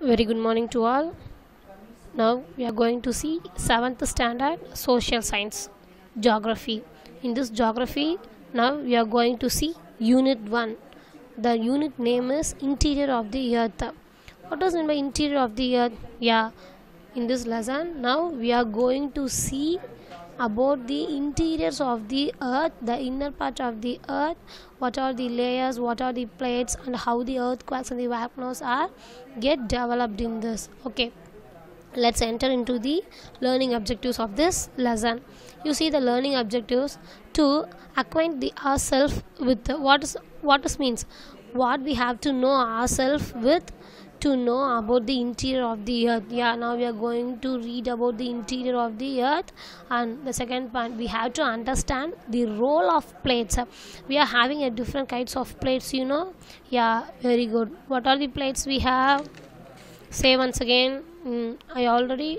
Very good morning to all. Now we are going to see 7th standard social science geography. In this geography, now we are going to see unit 1. The unit name is interior of the earth. What does mean by interior of the earth? Yeah, in this lesson, now we are going to see about the interiors of the earth the inner part of the earth what are the layers what are the plates and how the earthquakes and the volcanoes are get developed in this. Okay. Let's enter into the learning objectives of this lesson. You see the learning objectives to acquaint the ourselves with the, what is what is means? What we have to know ourselves with to know about the interior of the earth. Yeah now we are going to read about the interior of the earth. And the second point we have to understand the role of plates. We are having a different kinds of plates you know. Yeah very good. What are the plates we have? Say once again mm, i already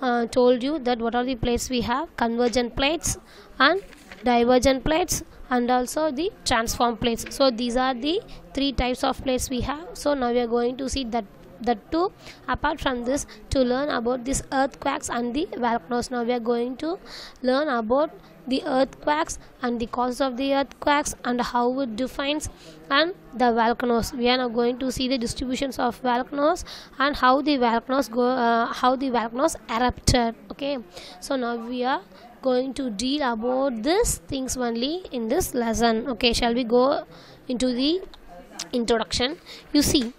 uh, told you that what are the plates we have? Convergent plates and divergent plates and also the transform plates so these are the three types of plates we have. So now we are going to see that that two. Apart from this to learn about these earthquakes and the volcanoes. Now we are going to learn about the earthquakes and the causes of the earthquakes and how it defines and the volcanoes. We are now going to see the distributions of volcanoes and how the volcanoes go uh, how the volcanoes erupted. Okay. So now we are going to deal about these things only in this lesson. Okay shall we go into the introduction? You see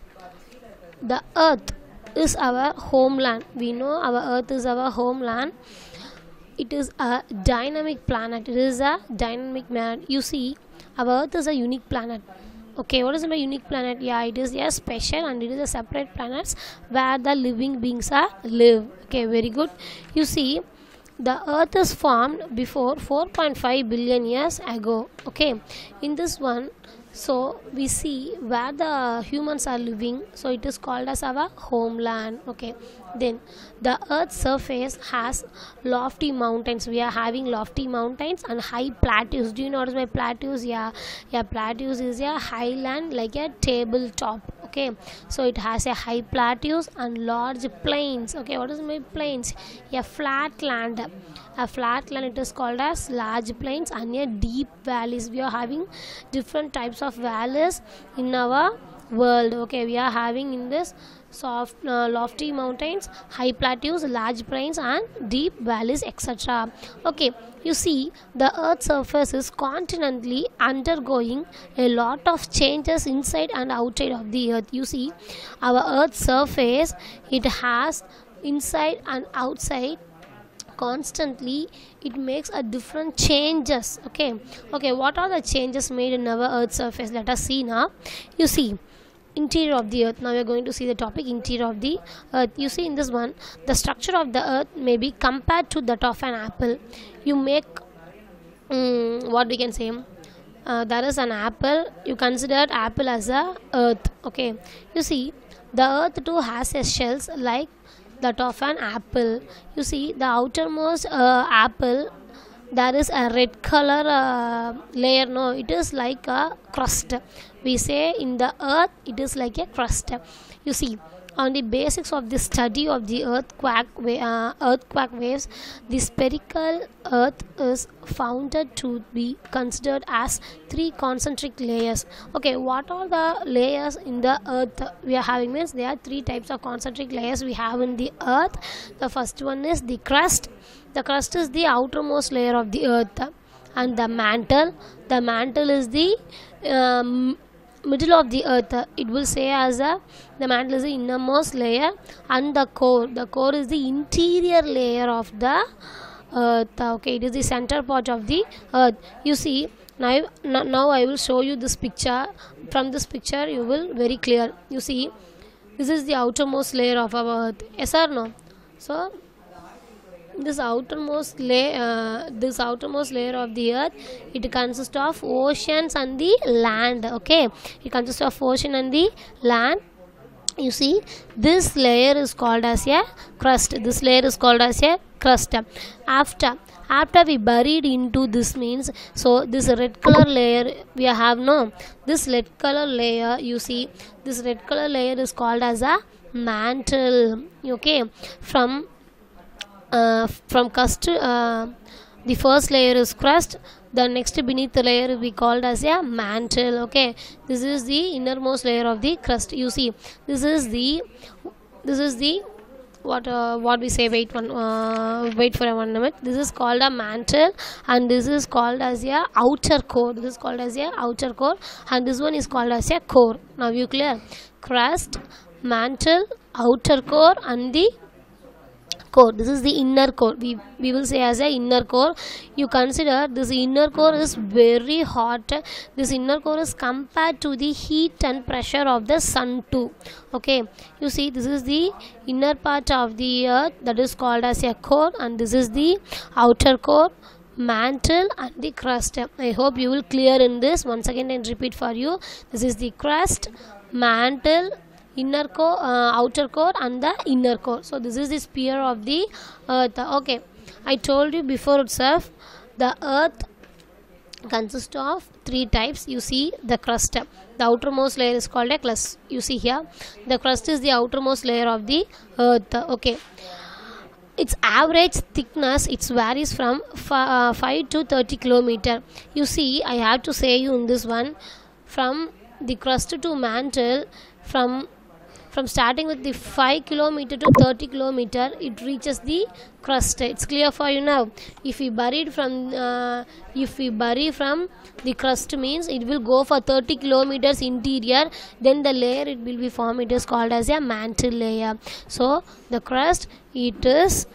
the earth is our homeland. We know our earth is our homeland. It is a dynamic planet. It is a dynamic man. You see our earth is a unique planet. Okay what is my unique planet? Yeah it is a special and it is a separate planets where the living beings are live. Okay very good. You see the earth is formed before 4.5 billion years ago. Okay in this one so we see where the humans are living. So it is called as our homeland. Okay then the earth's surface has lofty mountains. We are having lofty mountains and high plateaus. Do you is my plateaus? Yeah yeah plateaus is a highland like a tabletop okay? So it has a high plateaus and large plains okay? What is my plains? A flat land. A flat land it is called as large plains and a deep valleys. We are having different types of valleys in our world okay? We are having in this soft uh, lofty mountains high plateaus large plains and deep valleys etc okay you see the earth's surface is continually undergoing a lot of changes inside and outside of the earth. You see our earth's surface it has inside and outside constantly. It makes a different changes. Okay okay what are the changes made in our earth's surface? Let us see now. You see interior of the earth. Now we are going to see the topic interior of the earth. You see in this one the structure of the earth may be compared to that of an apple. You make um, what we can say uh, there is an apple you consider apple as a earth okay? You see the earth too has a shells like that of an apple. You see the outermost uh, apple there is a red color uh, layer. No it is like a crust we say in the earth it is like a crust you see on the basics of the study of the earthquake uh, earthquake waves the spherical earth is founded to be considered as three concentric layers. Okay what are the layers in the earth we are having? Means there are three types of concentric layers we have in the earth. The first one is the crust. The crust is the outermost layer of the earth. And the mantle. The mantle is the um, middle of the earth uh, it will say as a the mantle is the innermost layer and the core. The core is the interior layer of the earth. Okay it is the center part of the earth. You see now now i will show you this picture. From this picture you will very clear. You see this is the outermost layer of our earth. Yes or no? So this outermost layer uh, this outermost layer of the earth it consists of oceans and the land okay? It consists of ocean and the land. You see this layer is called as a crust. This layer is called as a crust. After after we buried into this means so this red color layer we have no? This red color layer you see this red color layer is called as a mantle okay? From uh, from crust uh, the first layer is crust the next beneath the layer we called as a mantle okay? This is the innermost layer of the crust. You see this is the this is the what uh, what we say wait one uh, wait for one minute. This is called a mantle and this is called as a outer core. This is called as a outer core and this one is called as a core. Now you clear. Crust mantle outer core and the core. This is the inner core. We, we will say as a inner core. You consider this inner core is very hot. This inner core is compared to the heat and pressure of the sun too. Okay. You see this is the inner part of the earth that is called as a core and this is the outer core mantle and the crust. I hope you will clear in this. Once again and repeat for you. This is the crust mantle inner core uh, outer core and the inner core. So this is the sphere of the earth. Okay. I told you before itself the earth consists of three types. You see the crust. The outermost layer is called a crust. You see here the crust is the outermost layer of the earth. Okay. Its average thickness it varies from uh, 5 to 30 kilometer. You see i have to say you in this one from the crust to mantle from from starting with the 5 kilometer to 30 kilometer it reaches the crust it's clear for you now. If we buried from uh, if we bury from the crust means it will go for 30 kilometers interior then the layer it will be formed. It is called as a mantle layer. So the crust it is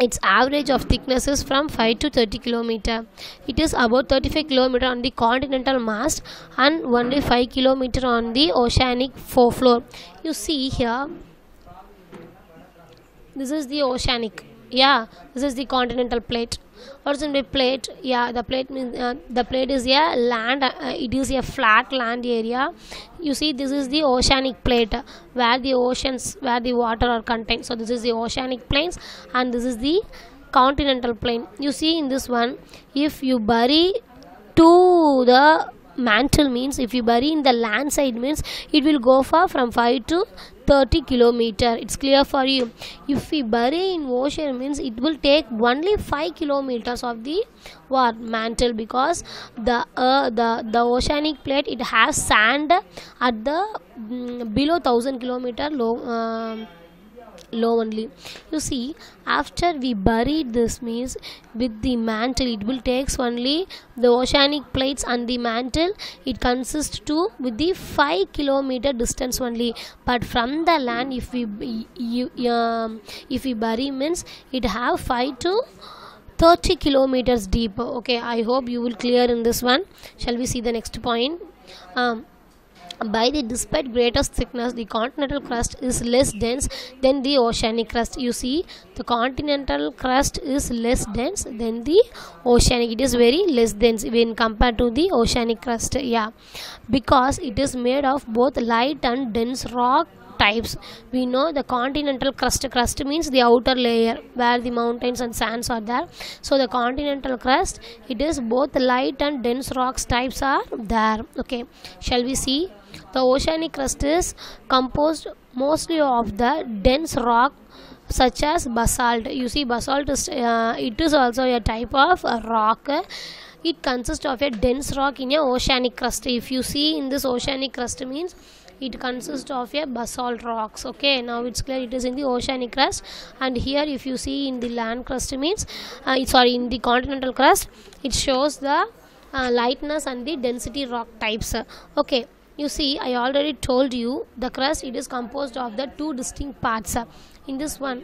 its average of thickness is from 5 to 30 kilometer. It is about 35 kilometer on the continental mass and only 5 kilometer on the oceanic floor. You see here this is the oceanic yeah this is the continental plate horizontal plate yeah the plate means uh, the plate is a land uh, it is a flat land area. You see this is the oceanic plate where the oceans where the water are contained. So this is the oceanic plains and this is the continental plain. You see in this one if you bury to the mantle means if you bury in the land side means it will go for from 5 to 30 kilometer. It's clear for you. If we bury in ocean means it will take only 5 kilometers of the what mantle because the uh, the the oceanic plate it has sand at the mm, below 1000 kilometer low uh, low only. You see after we buried this means with the mantle it will takes only the oceanic plates and the mantle. It consists to with the 5 kilometer distance only. But from the land if we you, um, if we bury means it have 5 to 30 kilometers deep. Okay i hope you will clear in this one. Shall we see the next point? Um, by the despite greater thickness the continental crust is less dense than the oceanic crust. You see the continental crust is less dense than the oceanic. It is very less dense when compared to the oceanic crust yeah. Because it is made of both light and dense rock types. We know the continental crust crust means the outer layer where the mountains and sands are there. So the continental crust it is both light and dense rocks types are there. Okay shall we see the oceanic crust is composed mostly of the dense rock such as basalt. You see, basalt is uh, it is also a type of rock. It consists of a dense rock in a oceanic crust. If you see in this oceanic crust means it consists of a basalt rocks okay now it's clear it is in the oceanic crust and here if you see in the land crust means uh, sorry in the continental crust it shows the uh, lightness and the density rock types okay you see i already told you the crust it is composed of the two distinct parts. In this one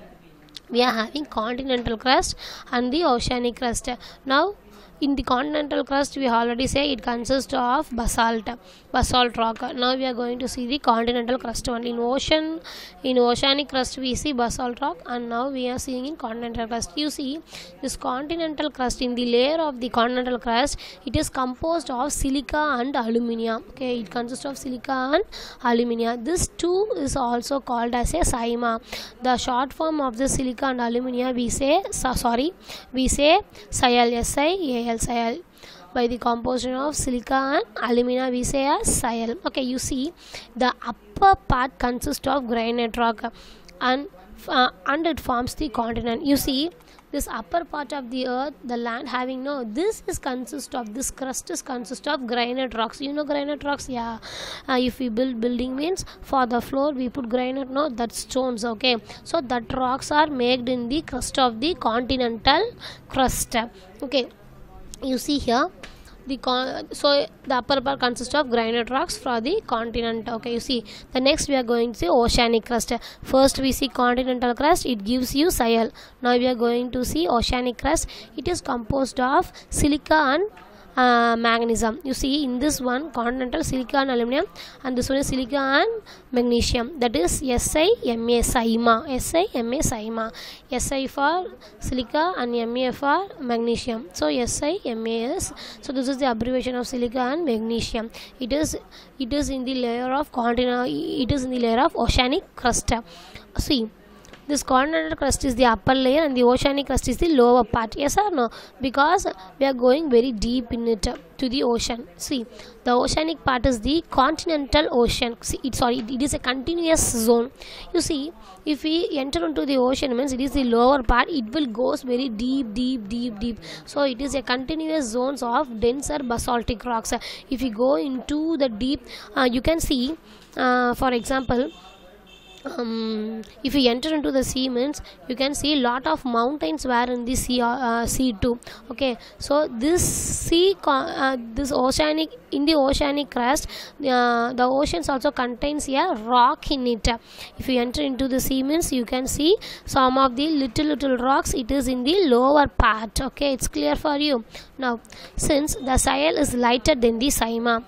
we are having continental crust and the oceanic crust. Now in the continental crust we already say it consists of basalt basalt rock. Now we are going to see the continental crust only. In ocean in oceanic crust we see basalt rock. And now we are seeing in continental crust. You see this continental crust in the layer of the continental crust it is composed of silica and aluminium okay it consists of silica and aluminium this too is also called as a saima the short form of the silica and aluminium we say so, sorry we say sial i a l sial by the composition of silica and alumina we say as sial okay you see the upper part consists of granite rock and uh, and it forms the continent. You see this upper part of the earth the land having no this is consist of this crust is consist of granite rocks. You know granite rocks? Yeah. Uh, if we build building means for the floor we put granite no that stones okay. So that rocks are made in the crust of the continental crust. Okay you see here the con- so the upper part consists of granite rocks for the continent okay? You see the next we are going to see oceanic crust. First we see continental crust it gives you sial now we are going to see oceanic crust. It is composed of silica and uh, magnesium you see in this one continental silica and aluminum and this one is silica and magnesium. That is SiMa SiMa SiMa SiMa Si for silica and Ma for magnesium. So SiMa is so this is the abbreviation of silica and magnesium. It is it is in the layer of continental it is in the layer of oceanic crust see this continental crust is the upper layer and the oceanic crust is the lower part. Yes or no? Because we are going very deep in it to the ocean. See the oceanic part is the continental ocean. See sorry it is a continuous zone. You see if we enter into the ocean means it is the lower part it will goes very deep deep deep deep. So it is a continuous zones of denser basaltic rocks. If you go into the deep uh, you can see uh, for example um, if you enter into the sea means you can see lot of mountains were in the sea uh, sea too okay? So this sea uh, this oceanic in the oceanic crust uh, the oceans also contains a rock in it. If you enter into the sea means you can see some of the little little rocks. It is in the lower part okay? It's clear for you. Now since the sial is lighter than the saima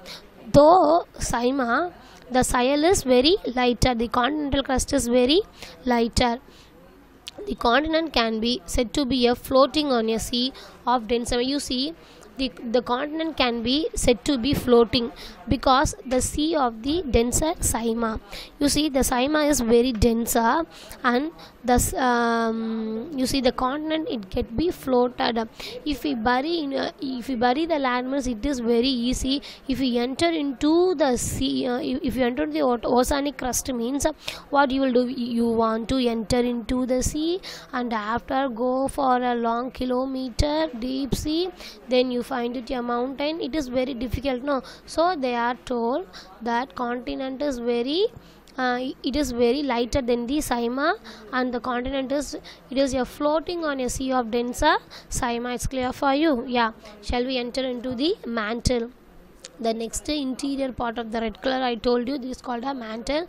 though saima the sial is very lighter. The continental crust is very lighter. The continent can be said to be a floating on a sea of dense. You see the, the continent can be said to be floating because the sea of the denser saima you see the saima is very denser and thus um, you see the continent it can be floated. If we bury in a, if we bury the landmass it is very easy. If we enter into the sea uh, if, if you enter the oceanic crust means uh, what you will do you want to enter into the sea and after go for a long kilometer deep sea then you find it a mountain it is very difficult no? So they are told that continent is very uh, it is very lighter than the saima and the continent is it is a floating on a sea of denser saima it's clear for you? Yeah. Shall we enter into the mantle the next interior part of the red color i told you this is called a mantle.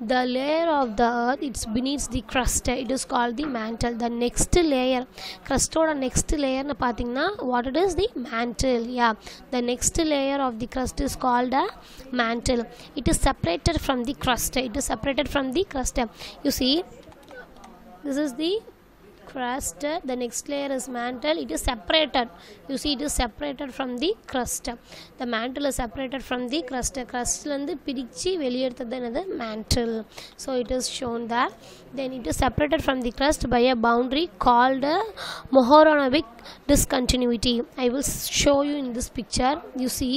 The layer of the earth it's beneath the crust. It is called the mantle. The next layer crust oda next layer na pathina what it is? The mantle. Yeah. The next layer of the crust is called a mantle. It is separated from the crust. It is separated from the crust. You see this is the crust the next layer is mantle it is separated you see it is separated from the crust the mantle is separated from the crust crust இருந்து பிரிச்சு வெளியெடுத்தது என்னது mantle so it is shown that then it is separated from the crust by a boundary called a Mohorovic discontinuity I will show you in this picture you see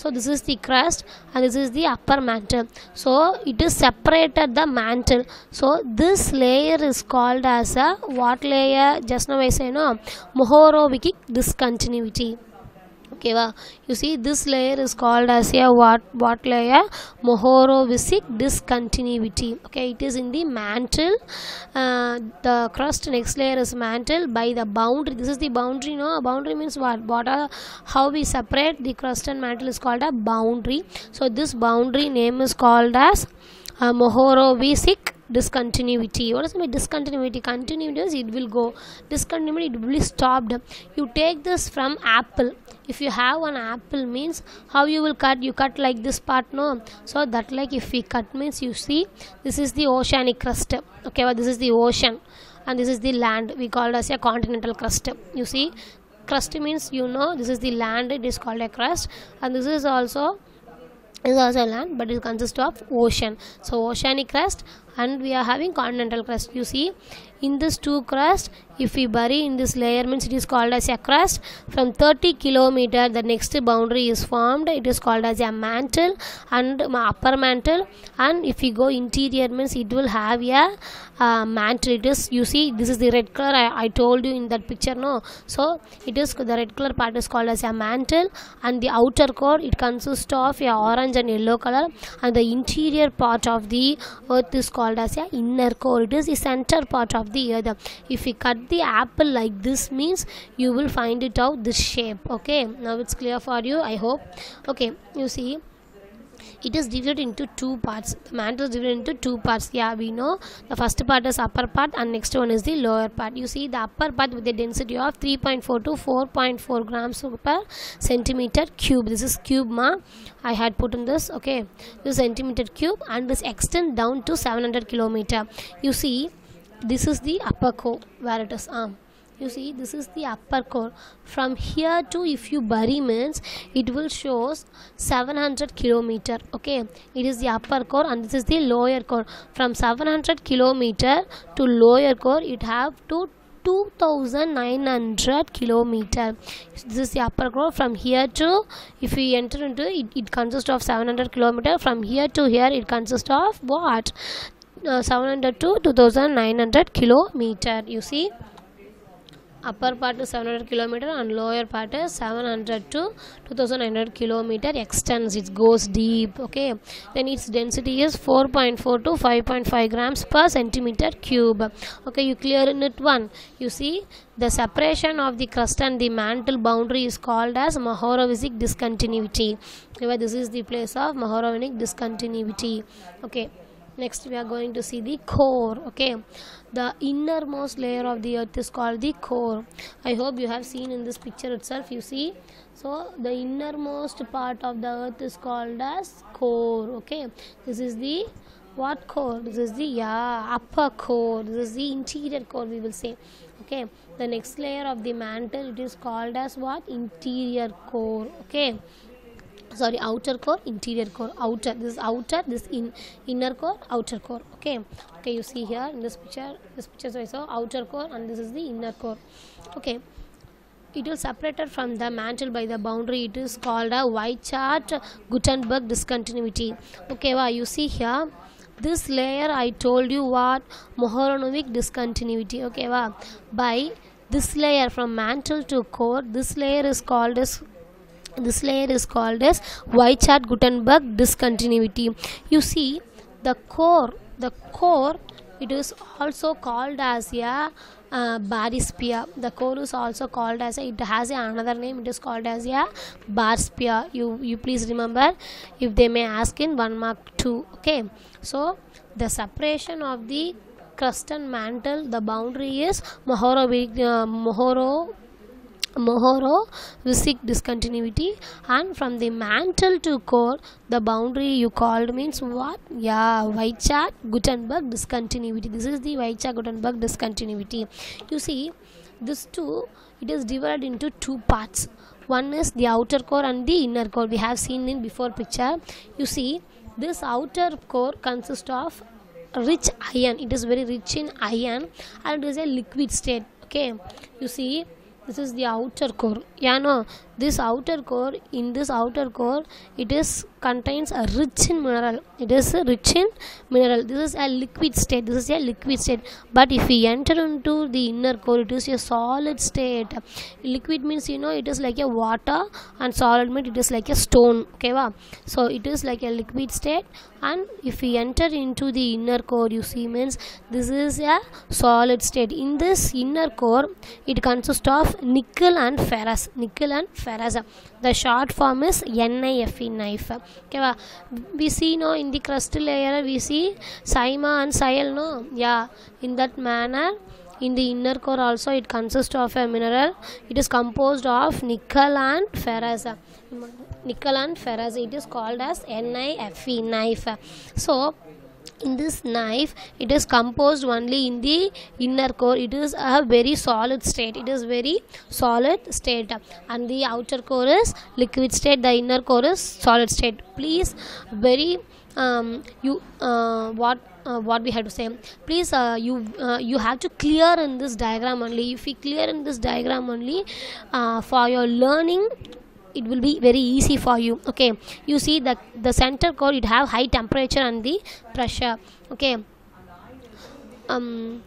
so this is the crust and this is the upper mantle so it is separated the mantle so this layer is called as a what layer just now i say no mohorovic discontinuity wow. you see this layer is called as a what what layer? Mohorovisic discontinuity. Okay it is in the mantle. Uh, the crust next layer is mantle by the boundary. This is the boundary no? Boundary means what? What are how we separate the crust and mantle is called a boundary. So this boundary name is called as uh, mohorovisic discontinuity. What is my discontinuity? Continuity is it will go. Discontinuity it will be stopped. You take this from apple. If you have an apple means how you will cut? You cut like this part no? So that like if we cut means you see this is the oceanic crust. Okay well, this is the ocean and this is the land. We called as a continental crust. You see crust means you know this is the land. It is called a crust. And this is also is also land but it consists of ocean. So oceanic crust and we are having continental crust. You see in this two crust if we bury in this layer means it is called as a crust. From 30 kilometer the next boundary is formed. It is called as a mantle and upper mantle. And if we go interior means it will have a uh, mantle. It is you see this is the red color. I, I told you in that picture no? So it is the red color part is called as a mantle. And the outer core it consists of a orange and yellow color. And the interior part of the earth is called as a inner core. It is the center part of the earth. If we cut the apple like this means you will find it out this shape okay? Now it's clear for you i hope. Okay you see it is divided into two parts. The mantle is divided into two parts yeah we know. The first part is upper part and next one is the lower part. You see the upper part with the density of 3.4 to 4.4 grams per centimeter cube. This is cube ma. I had put in this okay? This centimeter cube and this extend down to 700 kilometer. You see this is the upper core where it is arm. You see this is the upper core. From here to if you bury means it will shows 700 kilometer okay? It is the upper core and this is the lower core. From 700 kilometer to lower core it have to 2900 kilometer. This is the upper core. From here to if we enter into it, it consists of 700 kilometer. From here to here it consists of what uh, 700 to 2900 kilometer you see. Upper part is 700 kilometer and lower part is 700 to 2900 kilometer extends. It goes deep okay. Then its density is 4.4 to 5.5 grams per centimeter cube okay. You clear in it one. You see the separation of the crust and the mantle boundary is called as Mohorovic discontinuity. Okay this is the place of Mohorovic discontinuity okay next we are going to see the core okay? The innermost layer of the earth is called the core. I hope you have seen in this picture itself you see? So the innermost part of the earth is called as core okay? This is the what core? This is the yeah upper core. This is the interior core we will say okay? The next layer of the mantle it is called as what? Interior core okay sorry outer core interior core outer this is outer this in inner core outer core okay? Okay you see here in this picture this picture so I saw outer core and this is the inner core okay? It is separated from the mantle by the boundary. It is called a Wiechert Gutenberg discontinuity okay? Wow, you see here this layer I told you what? Mohorovic discontinuity okay? Wow. by this layer from mantle to core this layer is called as this layer is called as Wiechert Gutenberg discontinuity. You see the core the core it is also called as a uh, barysphere the core is also called as a, it has another name it is called as a bar sphere you you please remember if they may ask in 1 mark 2 okay? So the separation of the crust and mantle the boundary is Mohoro uh, Mohoro Mohorovic discontinuity and from the mantle to core the boundary you called means what? Yeah Wiechert Gutenberg discontinuity. This is the Wiechert Gutenberg discontinuity. You see this two it is divided into two parts. One is the outer core and the inner core. We have seen in before picture. You see this outer core consists of rich iron. It is very rich in iron and it is a liquid state. Okay. You see this is the outer core. Yeah no this outer core in this outer core it is contains a rich in mineral. It is rich in mineral. This is a liquid state. This is a liquid state. But if we enter into the inner core it is a solid state. Liquid means you know it is like a water and solid means it is like a stone. Okay wow? so it is like a liquid state. And if we enter into the inner core you see means this is a solid state. In this inner core it consists of nickel and ferrous. Nickel and ferrous the short form is NiFe knife. Okay we see no in the crustal layer we see sima and sial no? Yeah in that manner. In the inner core also it consists of a mineral. It is composed of nickel and ferrous. Nickel and ferrous it is called as NiFe knife. So in this knife it is composed only in the inner core. It is a very solid state. It is very solid state. And the outer core is liquid state. The inner core is solid state. Please very um, you uh, what uh, what we have to say. Please uh, you uh, you have to clear in this diagram only. If you clear in this diagram only uh, for your learning it will be very easy for you okay? You see the the center core it have high temperature and the pressure okay? Um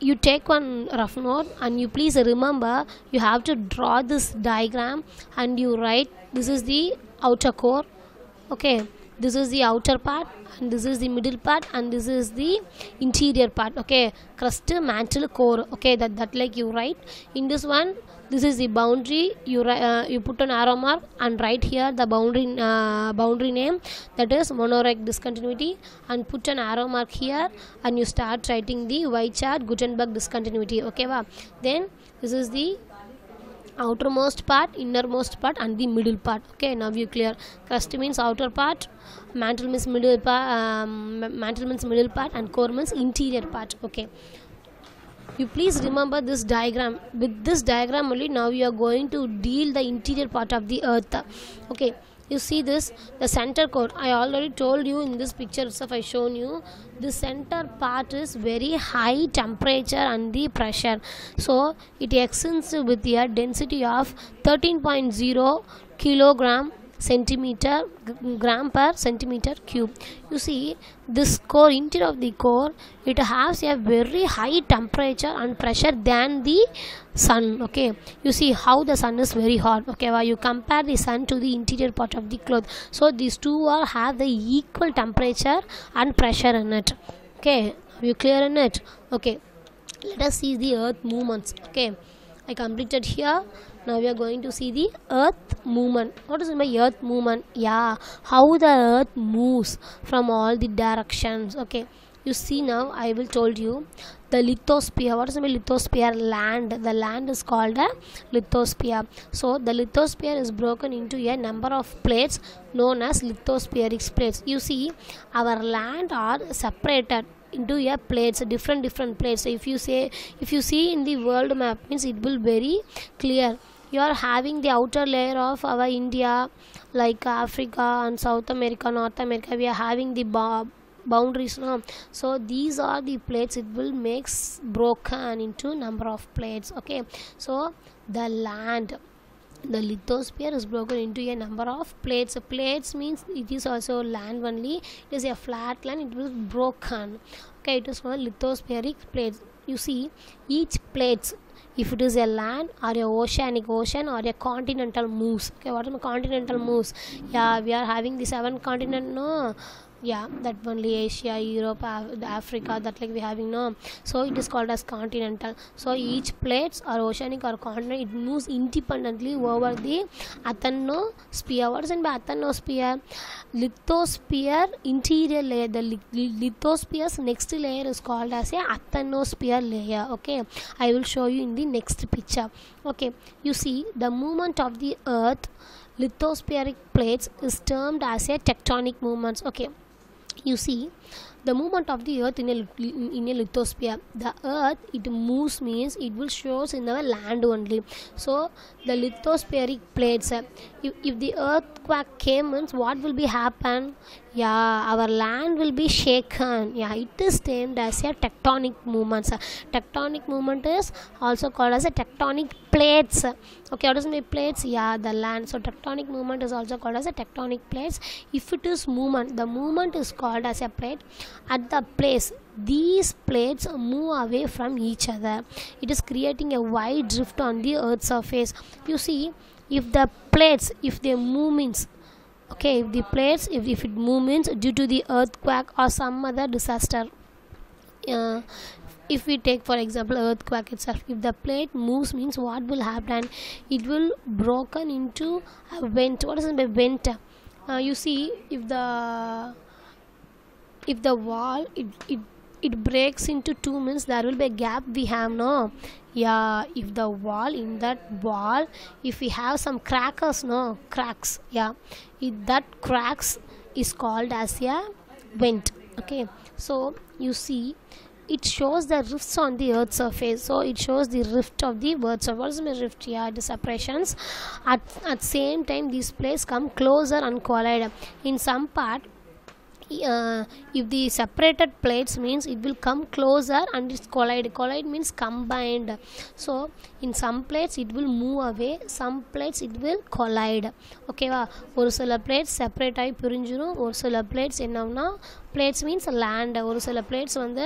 you take one rough note and you please remember you have to draw this diagram and you write this is the outer core okay? This is the outer part and this is the middle part and this is the interior part okay? Crust mantle core okay? That that like you write. In this one this is the boundary. You uh, you put an arrow mark and write here the boundary uh, boundary name that is monoroic discontinuity and put an arrow mark here and you start writing the y chart gutenberg discontinuity. Okay va? Then this is the outermost part innermost part and the middle part. Okay now you clear. Crust means outer part mantle means middle part um, mantle means middle part and core means interior part. Okay you please remember this diagram. With this diagram only now you are going to deal the interior part of the earth. Okay you see this? The center core. I already told you in this picture itself i shown you. The center part is very high temperature and the pressure. So it extends with a density of 13.0 kilogram centimeter gram per centimeter cube. You see this core interior of the core it has a very high temperature and pressure than the sun okay? You see how the sun is very hot okay? While you compare the sun to the interior part of the cloth. So these two are have the equal temperature and pressure in it okay? You clear in it? Okay. Let us see the earth movements okay? I completed here now we are going to see the earth movement. What is my earth movement? Yeah how the earth moves from all the directions. Okay you see now i will told you the lithosphere. What is the lithosphere? Land. The land is called a lithosphere. So the lithosphere is broken into a number of plates known as lithospheric plates. You see our land are separated into a plates different different plates. If you say if you see in the world map means it will very clear you are having the outer layer of our india like africa and south america north america. We are having the boundaries no? So these are the plates. It will makes broken into number of plates okay? So the land the lithosphere is broken into a number of plates. Plates means it is also land only. It is a flat land. It was broken okay? It is called lithospheric plates. You see each plates if it is a land or a oceanic ocean or a continental moves okay what are the continental moves yeah we are having the seven continent no yeah that only asia europe Af- africa that like we having no um, so it is called as continental. So each plates or oceanic or continent it moves independently over the athenosphere what is in by athenosphere lithosphere interior layer the lithosphere's next layer is called as a athenosphere layer okay? I will show you in the next picture okay? You see the movement of the earth lithospheric plates is termed as a tectonic movements okay you see the movement of the earth in a in a lithosphere the earth it moves means it will shows in our land only. So the lithospheric plates uh, if, if the earthquake came means what will be happen? Yeah our land will be shaken. Yeah it is termed as a tectonic movements Uh, tectonic movement is also called as a tectonic plates. Okay what does mean plates yeah the land. So tectonic movement is also called as a tectonic plates. If it is movement the movement is called as a plate at the place. These plates move away from each other. It is creating a wide drift on the earth's surface. You see if the plates if they move means okay if the plates if, if it move means due to the earthquake or some other disaster uh, if we take for example earthquake itself if the plate moves means what will happen? It will broken into a vent. What is a vent? Uh, you see if the if the wall it, it it breaks into two means there will be a gap we have no? Yeah if the wall in that wall if we have some crackers no? Cracks yeah. If that cracks is called as a vent okay? So you see it shows the rifts on the earth surface. So it shows the rift of the earth surface. Is the rift? Yeah the separations. At at same time these plates come closer and collide. In some part uh, if the separated plates means it will come closer and it's collide collide means combined so in some plates it will move away some plates it will collide ஓகேவா ஒரு சில plates separate ஆகி பிரிஞ்சிடும் ஒரு சில plates என்னன்னா plates means land ஒரு சில plates வந்து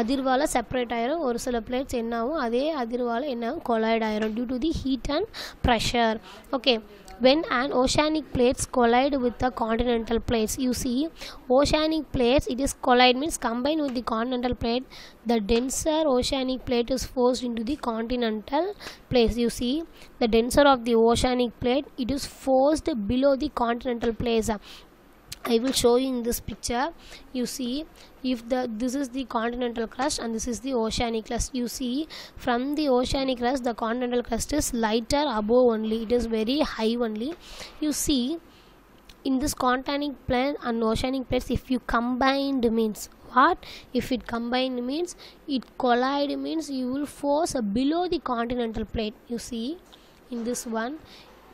அதிர்வால் செப்பரேட் ஆயிரும் ஒரு சில பிளேட்ஸ் என்னாகும் அதே அதிர்வால் என்னாகும் கொலைட் ஆயிரும் due to the heat and pressure okay when an oceanic plates collide with the continental plates. You see oceanic plates it is collide means combine with the continental plate. The denser oceanic plate is forced into the continental plates. You see the denser of the oceanic plate it is forced below the continental plates I will show you in this picture. You see if the this is the continental crust and this is the oceanic crust. You see from the oceanic crust the continental crust is lighter above only. It is very high only. You see in this continental plane and oceanic plates if you combined means what? If it combined means it collide means you will force below the continental plate. You see in this one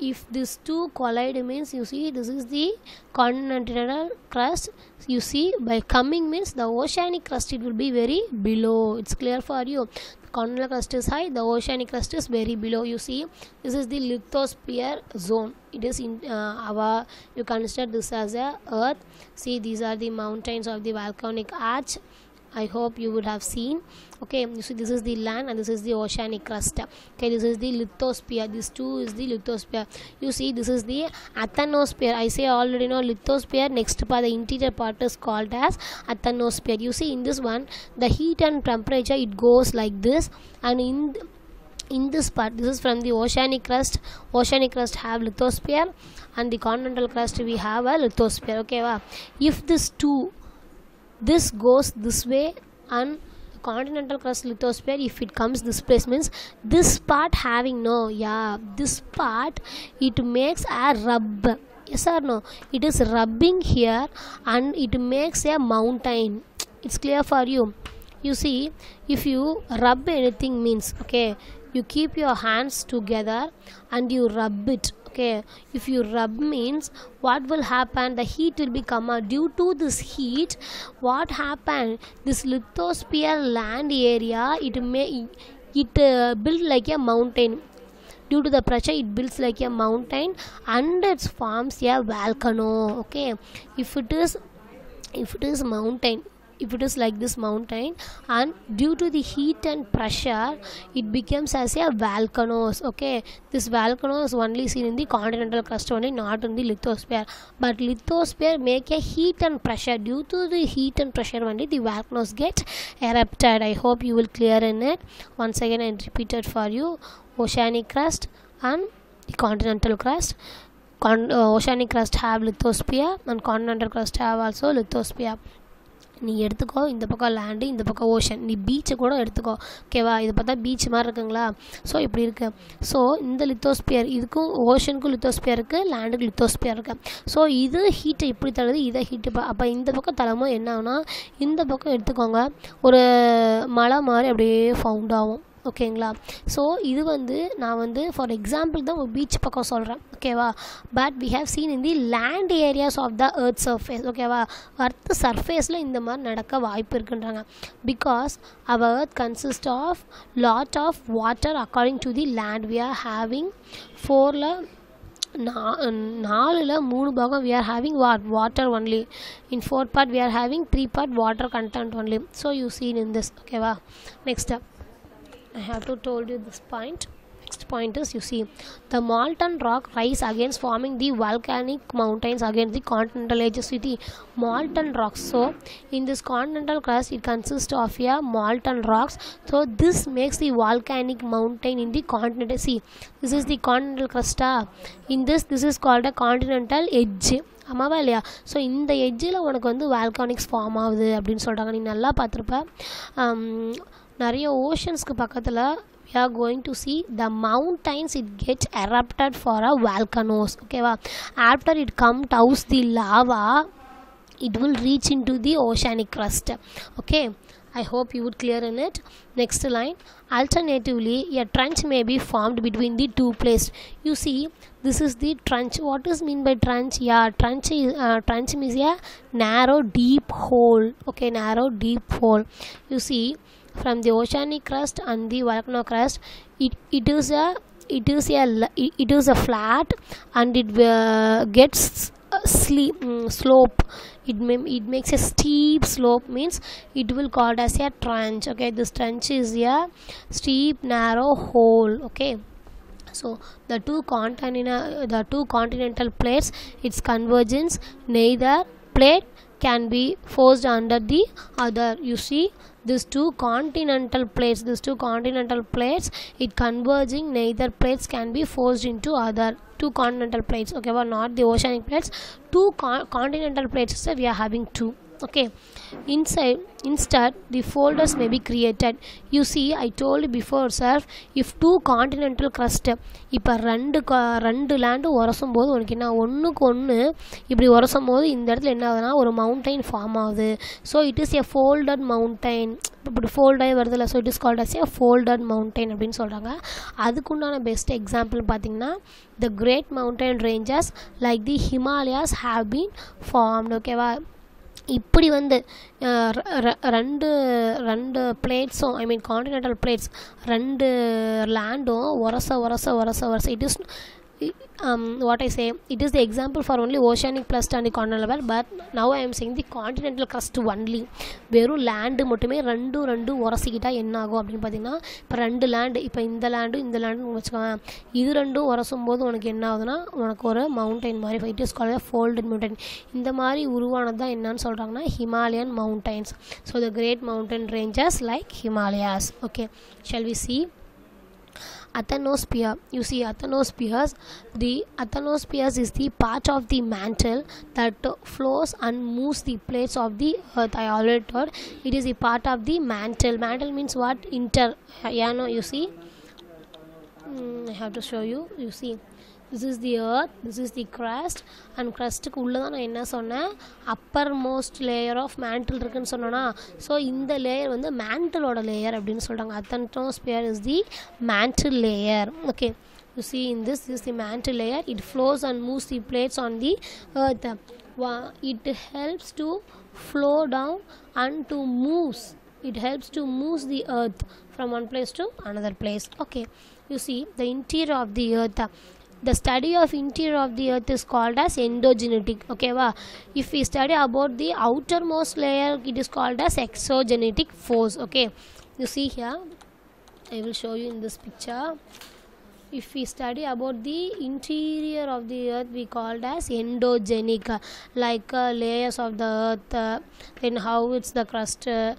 if these two collide means you see this is the continental crust. You see by coming means the oceanic crust it will be very below. It's clear for you. Continental crust is high the oceanic crust is very below. You see this is the lithosphere zone. It is in uh, our you consider this as a earth. See these are the mountains of the volcanic arch I hope you would have seen. Okay you see this is the land and this is the oceanic crust okay this is the lithosphere. This two is the lithosphere. You see this is the athenosphere I say already know lithosphere. Next part the interior part is called as athenosphere you see in this one the heat and temperature it goes like this. And in in this part this is from the oceanic crust. Oceanic crust have lithosphere. And the continental crust we have a lithosphere. Okay wow. if this two this goes this way and continental crust lithosphere if it comes this place means this part having no yeah this part it makes a rub. Yes or no? It is rubbing here and it makes a mountain. It's clear for you. You see if you rub anything means okay you keep your hands together and you rub it okay if you rub means what will happen? The heat will become due to this heat what happened this lithosphere land area it may it uh, build like a mountain. Due to the pressure it builds like a mountain and it forms a volcano okay? If it is if it is mountain if it is like this mountain and due to the heat and pressure it becomes as a volcanoes okay? This volcano is only seen in the continental crust only not in the lithosphere. But lithosphere make a heat and pressure. Due to the heat and pressure only the volcanoes get erupted. I hope you will clear in it. Once again i repeated for you. Oceanic crust and the continental crust. Con- uh, oceanic crust have lithosphere and continental crust have also lithosphere நீ எடுத்துக்கோ இந்த பக்கம் land இந்த பக்கம் ocean நீ பீச்சை கூட எடுத்துக்கோ. ஓகேவா இது பார்த்தா பீச் மாதிரி இருக்குங்களா? ஸோ இப்படி இருக்குது ஸோ இந்த லித்தோஸ்பியர் இதுக்கும் ஓஷனுக்கும் லித்தோஸ்பியர் இருக்குது லேண்டுக்கு லித்தோஸ்பியர் இருக்குது ஸோ இது ஹீட்டை இப்படி தள்ளுது இதை ஹீட்டு அப்போ இந்த பக்கம் தளமும் என்ன ஆகுனா இந்த பக்கம் எடுத்துக்கோங்க. ஒரு மலை மாதிரி அப்படியே ஃபவுண்ட் ஆகும். ஓகேங்களா? ஸோ இது வந்து நான் வந்து ஃபார் எக்ஸாம்பிள் தான் ஒரு பீச் பக்கம் சொல்கிறேன் ஓகேவா? But we have seen in the land areas of the earth surface ஓகேவா? அர்த் சர்ஃபேஸில் இந்த மாதிரி நடக்க வாய்ப்பு இருக்குன்றாங்க. Because our earth consist of lot of water according to the land we are having ஃபோரில் நா நாலில் மூணு பாகம் we are having what water only in four part we are having three part water content only so you seen in this ஓகேவா? Next I have to told you this point. Next point is you see the molten rock rise against forming the volcanic mountains against the continental edges city molten rocks. So in this continental crust it consists of a molten rocks. So this makes the volcanic mountain in the continental. sea this is the continental crust. In this this is called a continental edge. ஆமாவா இல்லையா so இந்த எட்ஜில் உனக்கு வந்து வால்கானிக்ஸ் form ஆகுது அப்படின்னு சொல்கிறாங்க நீ நல்லா பார்த்துருப்ப நிறைய ஓஷன்ஸ்க்கு பக்கத்தில் we are going to see the mountains it gets erupted for a volcanoes ஓகேவா after it comes out the lava it will reach into the oceanic crust okay i hope you would clear in it next line alternatively a trench may be formed between the two places you see this is the trench what is mean by trench yeah trench is uh, trench means a narrow deep hole okay narrow deep hole you see from the oceanic crust and the volcano crust. It, it is a it is a it is a flat and it uh, gets a sleep, mm, slope. It may it makes a steep slope means it will called as a trench okay? This trench is a steep narrow hole okay? So the two continental the two continental plates its convergence neither plate can be forced under the other. You see these two continental plates these two continental plates it converging neither plates can be forced into other two continental plates. Okay but not the oceanic plates. Two con- continental plates so we are having two okay. Inside instead the folders may be created. You see i told before self if two continental crust இப்போ ரெண்டு ரெண்டு land உரசும் போது உனக்கு என்ன ஒன்றுக்கு ஒன்று இப்படி உரசும் போது இந்த இடத்துல என்ன ஆகுதுன்னா ஒரு மவுண்டைன் ஃபார்ம் ஆகுது. So it is a folded mountain இப்படி ஃபோல்டாகி வருதுல்ல so it is called as a folded mountain அப்படின்னு சொல்கிறாங்க அதுக்குண்டான பெஸ்ட் எக்ஸாம்பிள் பார்த்தீங்கன்னா the great mountain ranges like the Himalayas have been formed okay இப்படி வந்து ரெண்டு ரெண்டு பிளேட்ஸும் ஐ மீன் காண்டினென்டல் பிளேட்ஸ் ரெண்டு லேண்டும் உரச உரச உரச உரச it is what I say it is the example for only oceanic crust and continental level but now I am saying the continental crust only வெறும் லேண்டு மட்டுமே ரெண்டும் ரெண்டும் உரசிக்கிட்டால் என்ன ஆகும் அப்படின்னு பார்த்தீங்கன்னா இப்போ ரெண்டு லேண்டு இப்போ இந்த லேண்டு இந்த லேண்டுன்னு வச்சுக்கோங்க இது ரெண்டும் உரசும் போது உனக்கு என்ன ஆகுதுன்னா உனக்கு ஒரு மவுண்டைன் மாதிரி it is called folded mountain இந்த மாதிரி உருவானது தான் என்னன்னு சொல்கிறாங்கன்னா Himalayan mountains so the great mountain ranges like Himalayas okay shall we see Athenosphere. You see, athenospheres. The athenospheres is the part of the mantle that uh, flows and moves the plates of the earth. I already told. It is a part of the mantle. Mantle means what? Inter. Yeah, no. You see. Mm, I have to show you. You see. This is the earth this is the crust and கிரஸ்ட்டுக்கு உள்ளே தான் நான் என்ன சொன்னேன்? Upper most layer of mantle இருக்குன்னு சொன்னோன்னா so இந்த layer வந்து மேண்டிலோட layer அப்படின்னு சொல்கிறாங்க asthenosphere is the mantle layer okay you see in this is the mantle layer it flows and moves the plates on the earth it helps to flow down and to moves it helps to move the earth from one place to another place okay you see the interior of the earth. The study of interior of the earth is called as endogenetic. Okay wow. if we study about the outermost layer it is called as exogenetic force. Okay you see here i will show you in this picture if we study about the interior of the earth we called as endogenic like uh, layers of the earth uh, then how it's the crust uh,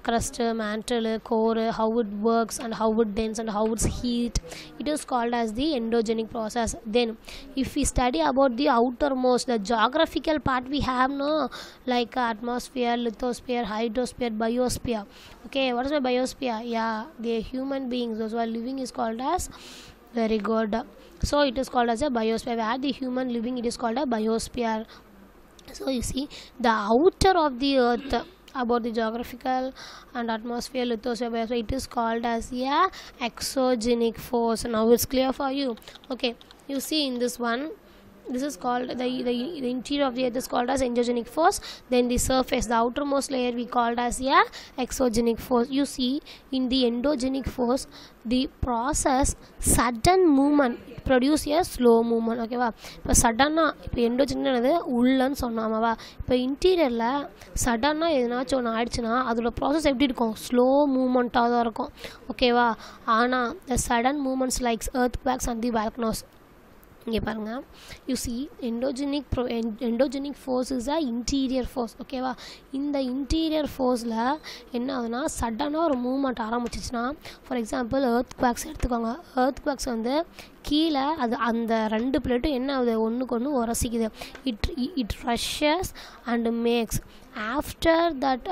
crust uh, mantle uh, core uh, how it works and how it dense and how it's heat. It is called as the endogenic process. Then if we study about the outermost the geographical part we have no like atmosphere lithosphere hydrosphere biosphere. Okay what is my biosphere? Yeah the human beings. Those who are living is called as very good. So it is called as a biosphere. Where the human living it is called a biosphere. So you see the outer of the earth about the geographical and atmosphere lithosphere it is called as a exogenic force. Now it's clear for you. Okay you see in this one this is called the, the, the interior of the earth is called as endogenic force then the surface the outermost layer we called as a exogenic force you see in the endogenic force the process sudden movement produce a slow movement ஓகேவா இப்போ சடனாக இப்போ எண்டோஜெனது உள்ளன்னு சொன்னாமாவா இப்போ இன்டீரியரில் சடனாக எதனாச்சும் ஒன்று ஆயிடுச்சுன்னா அதோட ப்ராசஸ் எப்படி இருக்கும் ஸ்லோ மூமெண்ட்டாக தான் இருக்கும் ஓகேவா ஆனால் the sudden moments likes earth backs and the volcanoes இங்கே பாருங்கள் you see endogenic pro endogenic force is a interior force ஓகேவா இந்த இன்டீரியர் ஃபோர்ஸில் என்ன ஆகுதுன்னா சடனாக ஒரு மூவ்மெண்ட் ஆரம்பிச்சிச்சுன்னா ஃபார் எக்ஸாம்பிள் ஏர்த் குவாக்ஸ் எடுத்துக்கோங்க. ஏர்த் குவாக்ஸ் வந்து கீழே அது அந்த ரெண்டு பிளேட்டும் என்ன ஆகுது? ஒன்றுக்கு ஒன்று உரசிக்குது. It it rushes and makes after that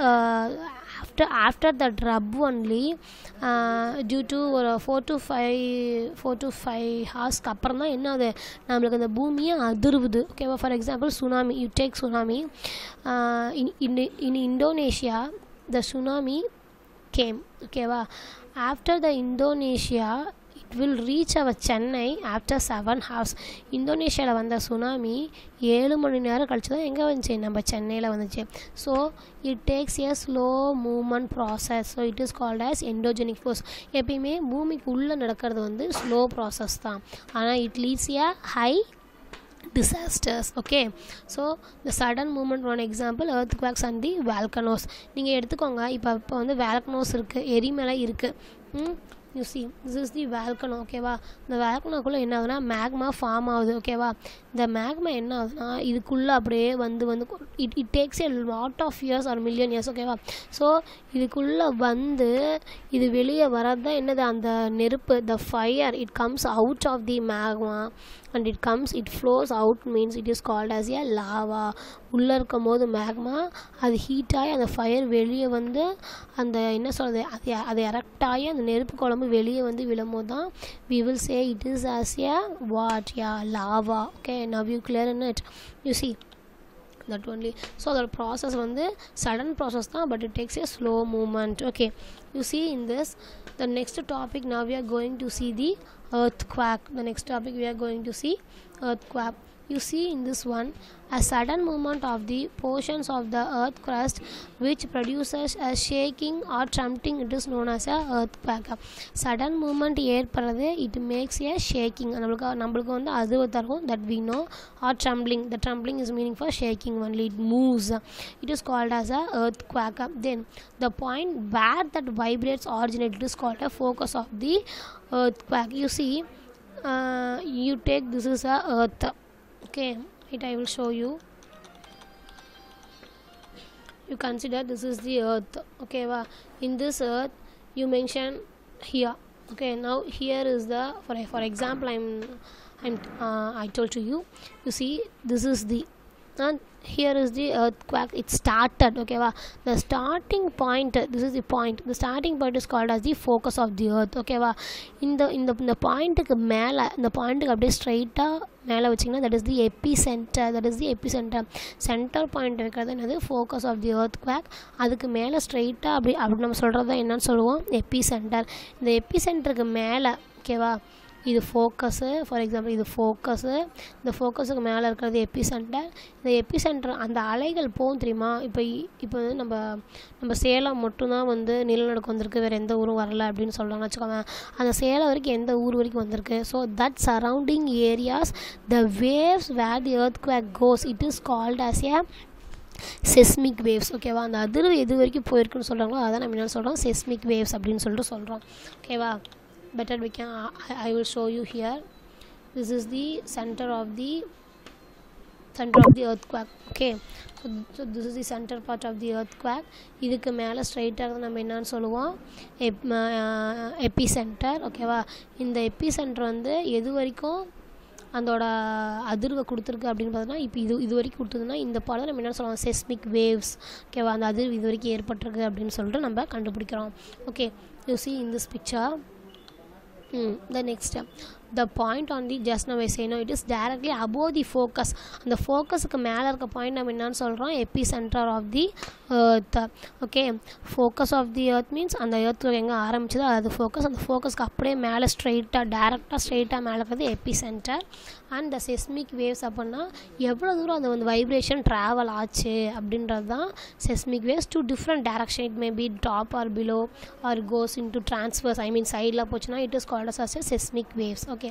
after after the trap only due to ஒரு four to five four to five ஹார்ஸ்க்கு அப்புறம் தான் என்ன அது நம்மளுக்கு அந்த பூமியை அதிர்வுது. ஓகேவா for example tsunami you take tsunami in in Indonesia the tsunami came ஓகேவா after the Indonesia will reach our Chennai after seven hours இந்தோனேஷியாவில் வந்த சுனாமி ஏழு மணி நேரம் கழிச்சு தான் எங்கே வந்துச்சு? நம்ம சென்னையில் வந்துச்சு. So it takes a slow movement process so it is called as endogenic force எப்பயுமே பூமிக்கு உள்ளே நடக்கிறது வந்து ஸ்லோ ப்ராசஸ் தான். ஆனால் it leads a high disasters. Okay? So the sudden movement one example earthquakes and the volcanoes. நீங்கள் எடுத்துக்கோங்க. இப்போ இப்போ வந்து வேல்கனோஸ் இருக்குது எரிமலை இருக்குது you see this is the volcano ஓகேவா இந்த வேல்கனோக்குள்ளே என்ன ஆகுதுன்னா மேக்மா ஃபார்ம் ஆகுது ஓகேவா இந்த மேக்மா என்ன ஆகுதுன்னா இதுக்குள்ளே அப்படியே வந்து வந்து it it takes a lot of years or million years ஓகேவா ஸோ இதுக்குள்ளே வந்து இது வெளியே வரது தான் என்னது? அந்த நெருப்பு the fire it comes out of the magma and it comes it flows out means it is called as a lava உள்ளே இருக்கும் போது மேக்மா அது ஹீட்டாகி அந்த ஃபயர் வெளியே வந்து அந்த என்ன சொல்கிறது அது அது எரக்டாகி ஆகி அந்த நெருப்பு குழம்பு வெளியே வந்து விழும்போது தான் we will say it is as a what yeah lava okay now you clear in it you see that only so அதோட ப்ராசஸ் வந்து சடன் ப்ராசஸ் தான் but it takes a slow moment okay you see in this the next topic now we are going to see the earthquake the next topic we are going to see earthquake you see in this one a sudden movement of the portions of the earth crust which produces a shaking or trembling it is known as a earthquake sudden movement ஏற்படுறது it makes a shaking நம்மளுக்கு நம்மளுக்கு வந்து அதுவை தரும் that we know or trembling the trembling is meaning for shaking only it moves it is called as a earthquake then the point where that vibrates originate it is called a focus of the earthquake you see uh, you take this is a earth okay it i will show you you consider this is the earth okay wow. in this earth you mention here okay now here is the for for example i'm i'm uh, i told to you you see this is the and here is the earthquake it started okay wow. the starting point this is the point the starting point is called as the focus of the earth okay வா இந்த இந்த இந்த பாயிண்ட்டுக்கு மேலே இந்த பாயிண்ட்டுக்கு அப்படியே ஸ்ட்ரைட்டாக மேலே வச்சிங்கன்னா that is the epicentre that is the epicentre centre point வைக்கிறது என்னது? Focus of the earthquake அதுக்கு மேலே ஸ்ட்ரைட்டாக அப்படி அப்படி நம்ம சொல்கிறது தான் என்னன்னு சொல்லுவோம்? எப்பி சென்டர் இந்த எப்பி சென்டருக்கு மேலே ஓகேவா இது ஃபோக்கஸு ஃபார் எக்ஸாம்பிள் இது ஃபோக்கஸு இந்த ஃபோக்கஸுக்கு மேலே இருக்கிறது எப்பி சென்டர் இந்த எப்பி சென்டர் அந்த அலைகள் போகும் தெரியுமா? இப்போ இப்போ வந்து நம்ம நம்ம சேலம் மட்டும்தான் வந்து நிலநடுக்கம் வந்திருக்கு வேறு எந்த ஊரும் வரல அப்படின்னு சொல்கிறாங்கன்னு வச்சுக்கோங்க. அந்த சேலம் வரைக்கும் எந்த ஊர் வரைக்கும் வந்திருக்கு? So that surrounding areas the waves where the earthquake goes it is called as a seismic waves ஓகேவா அந்த அதிர்வு எது வரைக்கும் போயிருக்குன்னு சொல்கிறாங்களோ அதான் நம்ம என்ன சொல்கிறோம் செஸ்மிக் வேவ்ஸ் அப்படின்னு சொல்லிட்டு சொல்கிறோம் ஓகேவா better we can I, I will show you here. This is the center of the center of the earthquake okay? So, so this is the center part of the earthquake. இதுக்கு மேலே ஸ்ட்ரைட்டாக நம்ம என்னன்னு சொல்லுவோம்? எப் எப்பி சென்டர் ஓகேவா இந்த எப்பி centre வந்து எது வரைக்கும் அதோட அதிர்வை கொடுத்துருக்கு அப்படின்னு பார்த்தோன்னா இப்போ இது இது வரைக்கும் கொடுத்ததுன்னா இந்த பாடம் நம்ம என்ன சொல்லுவோம்? செஸ்மிக் வேவ்ஸ் ஓகேவா அந்த அதிர்வு இது வரைக்கும் ஏற்பட்டிருக்கு அப்படின்னு சொல்லிட்டு நம்ம கண்டுபிடிக்கிறோம். Okay you see in this picture Hmm, the next step the point on the just நம்ம செய்யணும் it is it above the focus அந்த ஃபோக்கஸுக்கு மேலே இருக்க பாயிண்ட் நம்ம என்னன்னு சொல்கிறோம் epicentre of the earth. Okay focus of the earth means அந்த earth எங்கே ஆரம்பிச்சதோ அது ஃபோக்கஸ் அந்த ஃபோக்கஸ்க்கு அப்படியே மேலே ஸ்ட்ரைட்டாக டேரெக்டாக ஸ்ட்ரைட்டாக மேலே இருக்கிறது epicentre and the seismic waves அப்படின்னா எவ்வளோ தூரம் அந்த வந்து வைப்ரேஷன் ட்ராவல் ஆச்சு அப்படின்றது தான் seismic waves to different direction it may be top or below or goes in to transfers I mean சைடில் போச்சுன்னா it is called as a seismic waves okay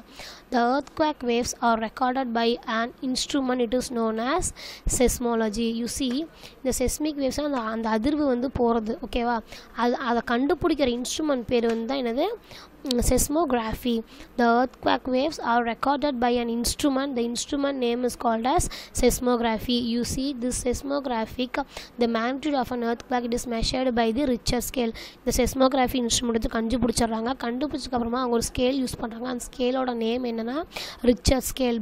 the earthquake waves are recorded by an instrument it is known as seismology you see இந்த seismic waves அந்த அந்த அதிர்வு வந்து போகிறது ஓகேவா அது அதை கண்டுபிடிக்கிற இன்ஸ்ட்ருமெண்ட் பேர் வந்து தான் என்னது seismography the earthquake waves are recorded by an instrument the instrument name is called as seismography you see this seismographic the magnitude of an earthquake it is measured by the richter scale The seismography instrument எடுத்து கண்டுபிடிச்சிடுறாங்க கண்டுபிடிச்சதுக்கப்புறமா அவங்க ஒரு scale use பண்ணுறாங்க அந்த ஸ்கேலோட name என்னென்னா Richter scale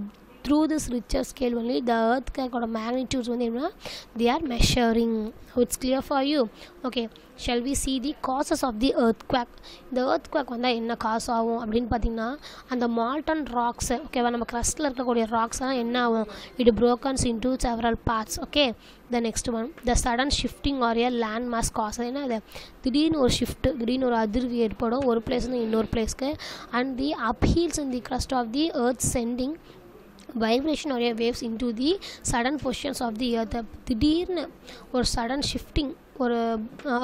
through this Richter scale only the எர்த்கேக்கோட magnitudes வந்து எப்படின்னா they are measuring it's clear for you okay shall we see the causes of the earthquake இந்த எர்த்குவேக் வந்தால் என்ன காசு ஆகும் அப்படின்னு பார்த்தீங்கன்னா அந்த மால்டன் ராக்ஸு ஓகேவா நம்ம க்ரஸ்ட்டில் இருக்கக்கூடிய ராக்ஸ்லாம் என்ன ஆகும்? It brokens in to several parts okay the next one the sudden shifting or a land mass cause ஏன்னா அது திடீர்னு ஒரு ஷிஃப்ட்டு திடீர்னு ஒரு அதிர்வு ஏற்படும். ஒரு பிளேஸ்லேருந்து இன்னொரு பிளேஸ்க்கு and the upheavals in the crust of the earth sending vibration or waves into the sudden positions of the earth திடீர்னு ஒரு சடன் ஷிஃப்டிங் ஒரு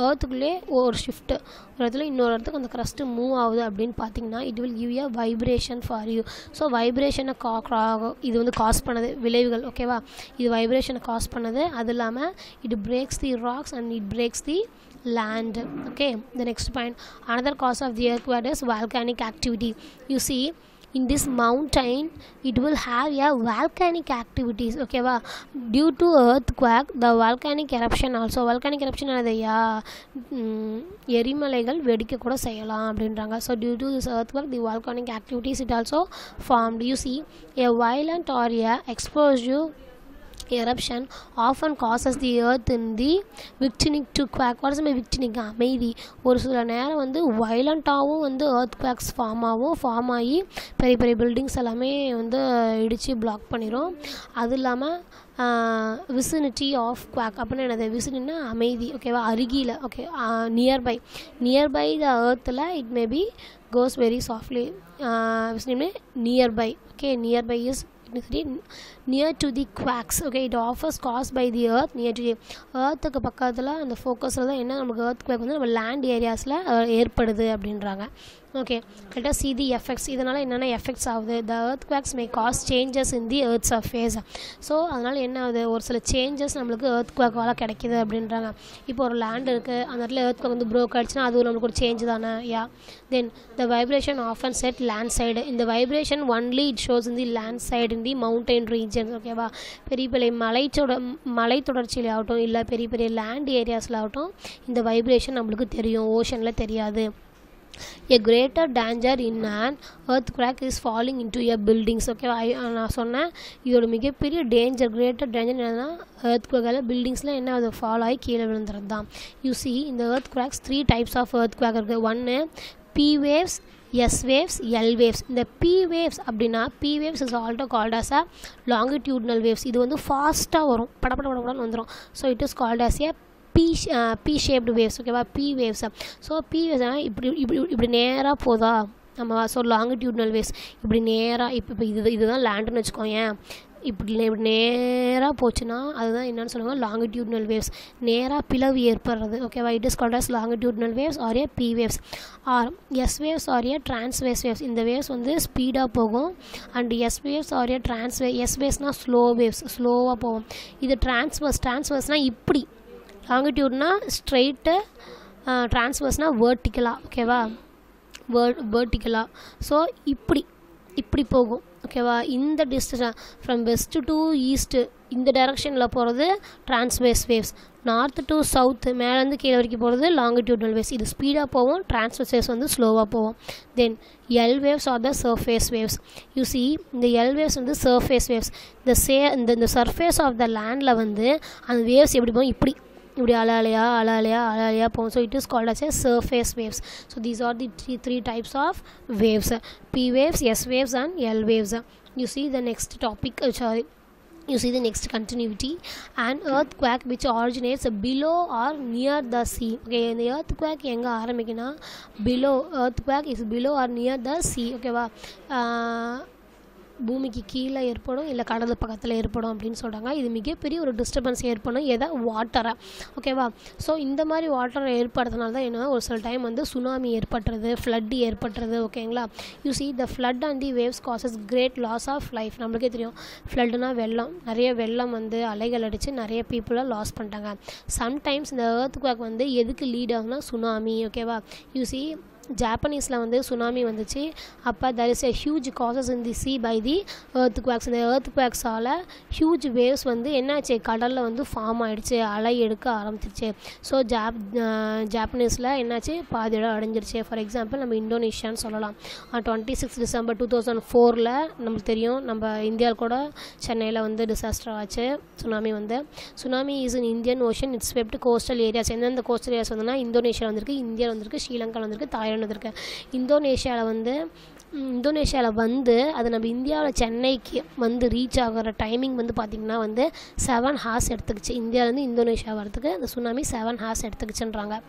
ஏர்த்துக்குள்ளே ஒரு ஷிஃப்ட்டு ஒரு இடத்துல இன்னொரு இடத்துக்கு அந்த க்ரஸ்ட்டு மூவ் ஆகுது அப்படின்னு பார்த்தீங்கன்னா it will give a vibration for you so வைப்ரேஷனை கா க்ரா இது வந்து காஸ் பண்ணது. விளைவுகள் ஓகேவா இது வைப்ரேஷனை காஸ் பண்ணது. அது இல்லாமல் it breaks the rocks and it breaks the land okay? The next point. Another cause of the earthquake is volcanic activity. You see in this mountain it will have a volcanic activities okay va due to earthquake the volcanic eruption also volcanic eruption என்னது யா எரிமலைகள் வெடிக்க கூட செய்யலாம் அப்படின்றாங்க so due to this earthquake the volcanic activities it also formed you see a violent or a exposure eruption often causes the earth in the victinic to quack what is my victinic அமைதி ஒரு சில நேரம் வந்து வயலண்ட்டாகவும் வந்து earth quakes form ஆகும் form ஆகி பெரிய பெரிய பில்டிங்ஸ் எல்லாமே வந்து இடித்து பிளாக் பண்ணிடும் அது இல்லாமல் விசினிட்டி ஆஃப் குவாக் அப்படின்னு என்னது? விசினின்னா அமைதி ஓகேவா அருகில் okay nearby nearby the ஏர்த்தில் it may be goes very softly vicinity nearby okay nearby is near to the quakes okay it offers cause by the earth near to the ஏர்த்துக்கு பக்கத்தில் அந்த ஃபோக்கஸில் தான் என்ன நமக்கு ஏர்த் குவாக் வந்து நம்ம land ஏரியாஸில் ஏற்படுது அப்படின்றாங்க. Okay let see the effects இதனால் என்னென்ன எஃபெக்ட்ஸ் ஆகுது? The earthquakes may cause changes in the earth surface. So அதனால் என்ன ஆகுது? ஒரு சில சேஞ்சஸ் நம்மளுக்கு earth quake-வால அப்படின்றாங்க. இப்போ ஒரு லேண்ட் இருக்குது அந்த இடத்துல earth குவாக் வந்து ப்ரோக் ஆகிடுச்சுன்னா அது நம்மளுக்கு ஒரு சேஞ்ச் தானே? Yeah then the vibration of and set land side இந்த vibration only it shows in the land side in the mountain regions ஓகேவா பெரிய பெரிய மலைச்சோட மலை தொடர்ச்சியில் ஆகட்டும் இல்லை பெரிய பெரிய லேண்ட் ஏரியாஸில் ஆகட்டும் இந்த வைப்ரேஷன் நம்மளுக்கு தெரியும். ஓஷனில் தெரியாது. A greater danger in danger in an is falling falling into a buildings okay uh, நான் சொன்னேன் இதோட மிகப்பெரிய டேஞ்சர் கிரேட்டர் டேஞ்சர் என்னன்னா earthquake பில்டிங்ஸ்லாம் என்ன அது ஃபால் ஆகி கீழே விழுந்துறது தான் யூ சி இந்த earthquakes three types of earthquake இருக்குது ஒன்று P waves S waves L waves இந்த பி வேவ்ஸ் அப்படின்னா P waves is also called as a longitudinal waves இது வந்து ஃபாஸ்ட்டாக வரும். படப்பட படப்படன்னு வந்துடும் so it is called as a P P shaped waves ஓகேவா P waves so P waves இப்படி இப்படி இப்படி நேராக போதா? நம்ம ஸோ லாங்கிடியூட்னல் வேவ்ஸ் இப்படி நேராக இப்போ இப்போ இது இதுதான் லேண்டுன்னு வச்சுக்கோங்க இப்படி இப்படி நேராக போச்சுன்னா அதுதான் என்னென்னு சொல்லுவாங்க லாங்கிடியூட்னல் வேவ்ஸ் நேராக பிளவு ஏற்படுறது ஓகேவா it is called as longitudinal waves or a P waves or S waves or a transverse waves இந்த வேவ்ஸ் வந்து ஸ்பீடாக போகும் and S waves are a transverse S வேவ்ஸ்னால் slow waves ஸ்லோவாக போகும். இது டிரான்ஸ்வர்ஸ் டிரான்ஸ்வர்ஸ்னால் இப்படி லாங்கிடியூட்னா ஸ்ட்ரெயிட்டு ட்ரான்ஸ்வர்ஸ்னால் வேர்ட்டிக்கலாக ஓகேவா வேர் வேர்ட்டிக்கலாக ஸோ இப்படி இப்படி போகும் ஓகேவா இந்த distance from west to east இந்த டைரக்ஷனில் போகிறது transverse waves north to south மேலேருந்து கீழே வரைக்கும் போகிறது லாங்கிடியூட்னல் வேவ்ஸ் இது ஸ்பீடாக போகும் டிரான்ஸ்வர்ஸ் வேவ்ஸ் வந்து ஸ்லோவாக போகும். Then L waves are the surface waves you see இந்த எல் வேவ்ஸ் வந்து சர்ஃபேஸ் வேவ்ஸ் இந்த சே இந்த இந்த சர்ஃபேஸ் ஆஃப் த லேண்டில் வந்து அந்த வேவ்ஸ் எப்படி போகும்? இப்படி இப்படி அலை அலையா அலை அலையா அலை அலையா போகும் so it is called as a surface waves so these are the three three types of waves P waves S waves and L waves you see the next topic uh, sorry you see the next continuity an earthquake which originates below or near the sea okay இந்த earthquake எங்கே ஆரம்பிக்குன்னா below earthquake is below or near the sea ஓகேவா பூமிக்கு கீழே ஏற்படும் இல்லை கடல் பக்கத்தில் ஏற்படும் அப்படின்னு சொல்கிறாங்க இது மிகப்பெரிய ஒரு டிஸ்டர்பன்ஸ் ஏற்படும். எதை வாட்டரை ஓகேவா ஸோ இந்த மாதிரி வாட்டரை ஏற்படுறதுனால தான் என்ன ஒரு சில டைம் வந்து சுனாமி ஏற்பட்டுறது ஃப்ளட்டு ஏற்பட்டுறது ஓகேங்களா you see the flood and the waves causes great loss of life நம்மளுக்கே தெரியும். ஃப்ளட்டுனா வெள்ளம். நிறைய வெள்ளம் வந்து அலைகள் அடித்து நிறைய பீப்புளை லாஸ் பண்ணிட்டாங்க. சம்டைம்ஸ் இந்த earthquake வந்து எதுக்கு லீட் ஆகுனா சுனாமி ஓகேவா யூ சி ஜாப்பனீஸில் வந்து சுனாமி வந்துச்சு. அப்போ there is a huge causes in the sea by the earthquakes இந்த ஏர்த் குவாக்ஸால் ஹியூஜ் வேவ்ஸ் வந்து என்னாச்சு? கடலில் வந்து ஃபார்ம் ஆகிடுச்சு அலை எடுக்க ஆரம்பிச்சிருச்சு ஸோ ஜாப் ஜாப்பனீஸில் என்னாச்சு? பாதி இடம் அடைஞ்சிருச்சு. ஃபார் எக்ஸாம்பிள் நம்ம இந்தோனேஷியான்னு சொல்லலாம். Twenty six December two thousand ஃபோரில் நம்மளுக்கு தெரியும். நம்ம இந்தியாவில் கூட சென்னையில் வந்து டிசாஸ்டர் ஆச்சு. சுனாமி வந்து. Tsunami is in Indian ocean it's wept coastal areas எந்தெந்த கோஸ்டல் ஏரியாஸ் வந்துன்னா இந்தோனேஷியா வந்திருக்கு இந்தியா வந்திருக்கு ஸ்ரீலங்கா வந்திருக்கு தாய்லாந்து வந்திருக்கு இந்தோனேஷியாவில் வந்து இந்தோனேஷியாவில் வந்து அது நம்ம இந்தியாவில் சென்னைக்கு வந்து ரீச் ஆகிற டைமிங் வந்து பார்த்திங்கன்னா வந்து செவன் ஹார்ஸ் எடுத்துக்கிச்சு. இந்தியாவிலேருந்து இந்தோனேஷியா வரதுக்கு அந்த சுனாமி செவன் ஹார்ஸ் எடுத்துக்கிச்சுன்றாங்க.